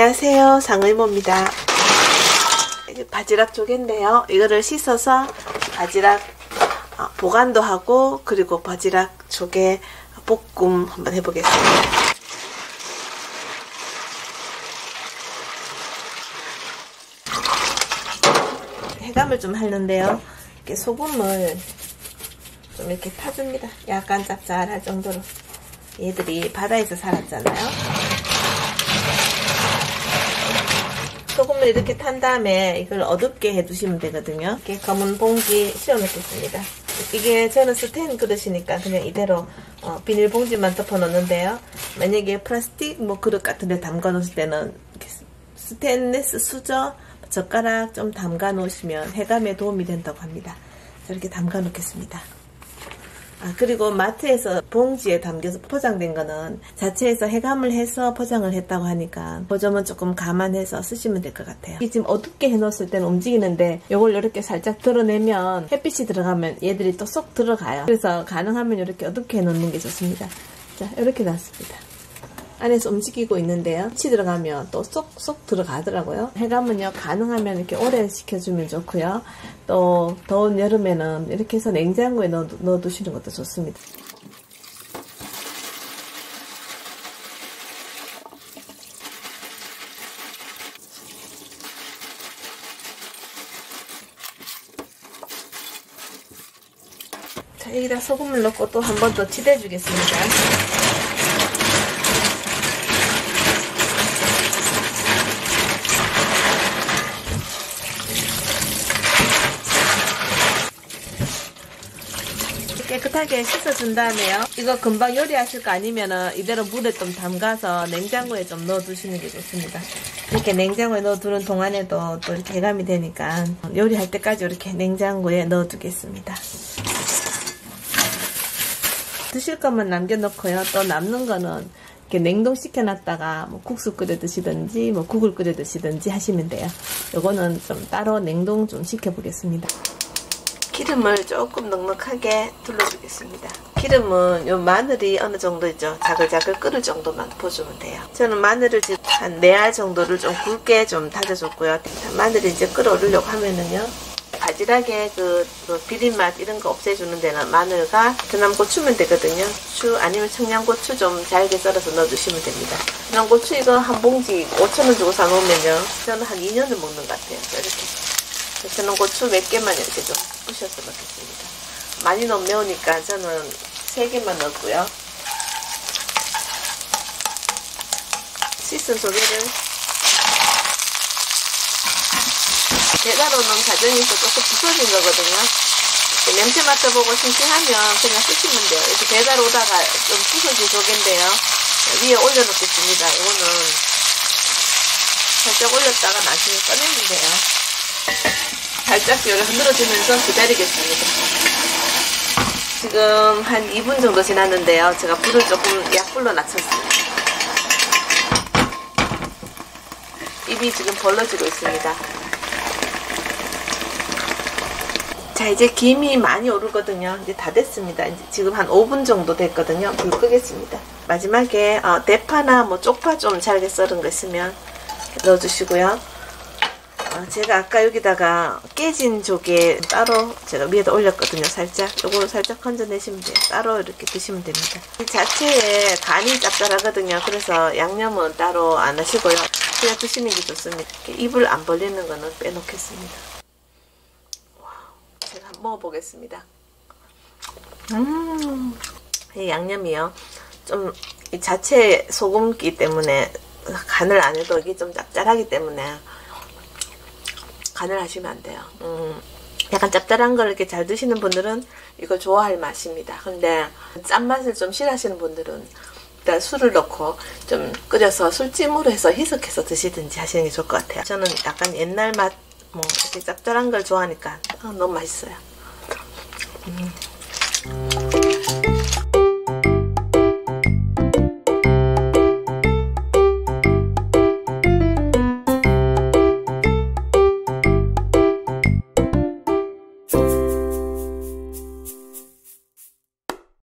안녕하세요. 상의모입니다. 바지락 조개인데요. 이거를 씻어서 바지락 어, 보관도 하고 그리고 바지락 조개 볶음 한번 해보겠습니다. 해감을 좀 하는데요. 이렇게 소금을 좀 이렇게 타줍니다. 약간 짭짤할 정도로. 얘들이 바다에서 살았잖아요 소금을 이렇게 탄 다음에 이걸 어둡게 해두시면 되거든요. 이렇게 검은 봉지 씌워놓겠습니다. 이게 저는 스테인 그릇이니까 그냥 이대로 어, 비닐봉지만 덮어 놓는데요. 만약에 플라스틱 뭐 그릇 같은 데 담가 놓을 때는 스테인레스 수저 젓가락 좀 담가 놓으시면 해감에 도움이 된다고 합니다. 이렇게 담가 놓겠습니다. 아, 그리고 마트에서 봉지에 담겨서 포장된 거는 자체에서 해감을 해서 포장을 했다고 하니까 그 점은 조금 감안해서 쓰시면 될 것 같아요. 지금 어둡게 해놓았을 때는 움직이는데 이걸 이렇게 살짝 드러내면 햇빛이 들어가면 얘들이 또 쏙 들어가요. 그래서 가능하면 이렇게 어둡게 해놓는 게 좋습니다. 자, 이렇게 놨습니다. 안에서 움직이고 있는데요. 치 들어가면 또 쏙쏙 들어가더라고요. 해감은요 가능하면 이렇게 오래 식혀주면 좋고요. 또 더운 여름에는 이렇게 해서 냉장고에 넣어, 넣어두시는 것도 좋습니다. 자, 여기다 소금을 넣고 또 한 번 더 치대 주겠습니다. 깨끗하게 씻어준 다음에요. 이거 금방 요리하실 거 아니면은 이대로 물에 좀 담가서 냉장고에 좀 넣어두시는 게 좋습니다. 이렇게 냉장고에 넣어두는 동안에도 또 이렇게 해감이 되니까 요리할 때까지 이렇게 냉장고에 넣어두겠습니다. 드실 것만 남겨놓고요. 또 남는 거는 이렇게 냉동시켜 놨다가 뭐 국수 끓여 드시든지 뭐 국을 끓여 드시든지 하시면 돼요. 요거는 좀 따로 냉동 좀 시켜 보겠습니다. 기름을 조금 넉넉하게 둘러주겠습니다. 기름은 요 마늘이 어느 정도 있죠. 자글자글 끓을 정도만 부어주면 돼요. 저는 마늘을 지금 한 4알 정도를 좀 굵게 좀 다져줬고요. 마늘이 이제 끓어오르려고 하면은요. 바지락에 그, 그 비린맛 이런 거 없애주는 데는 마늘과 드남고추면 되거든요. 고추 아니면 청양고추 좀 잘게 썰어서 넣어주시면 됩니다. 드남고추 이거 한 봉지 5천원 주고 사놓으면요. 저는 한 2년을 먹는 것 같아요. 이렇게. 저는 고추 몇 개만 이렇게 좀 부셔서 넣겠습니다. 많이 너무 매우니까 저는 3개만 넣고요. 씻은 조개를 대가로는 과정에서 조금 부서진 거거든요. 냄새 맡아보고 싱싱하면 그냥 쓰시면 돼요. 이렇게 배달 오다가 좀 부서진 조개인데요. 위에 올려놓겠습니다. 이거는 살짝 올렸다가 나중에 꺼내면 돼요. 살짝 열을 흔들어주면서 기다리겠습니다. 지금 한 2분 정도 지났는데요. 제가 불을 조금 약불로 낮췄습니다. 입이 지금 벌러지고 있습니다. 자 이제 김이 많이 오르거든요. 이제 다 됐습니다. 이제 지금 한 5분 정도 됐거든요. 불 끄겠습니다. 마지막에 어, 대파나 뭐 쪽파 좀 잘게 썰은 거 있으면 넣어주시고요. 어, 제가 아까 여기다가 깨진 조개 따로 제가 위에다 올렸거든요. 살짝. 요거를 살짝 건져내시면 돼요. 따로 이렇게 드시면 됩니다. 이 자체에 간이 짭짤하거든요. 그래서 양념은 따로 안 하시고요. 그냥 드시는 게 좋습니다. 입을 안 벌리는 거는 빼놓겠습니다. 와, 제가 한번 먹어보겠습니다. 음, 이 양념이요. 좀 이 자체 소금기 때문에 간을 안 해도 이게 좀 짭짤하기 때문에 간을 하시면 안 돼요. 음, 약간 짭짤한 걸 이렇게 잘 드시는 분들은 이거 좋아할 맛입니다. 근데 짠맛을 좀 싫어하시는 분들은 일단 술을 넣고 좀 끓여서 술찜으로 해서 희석해서 드시든지 하시는 게 좋을 것 같아요. 저는 약간 옛날 맛, 뭐 이렇게 짭짤한 걸 좋아하니까 아, 너무 맛있어요. 음.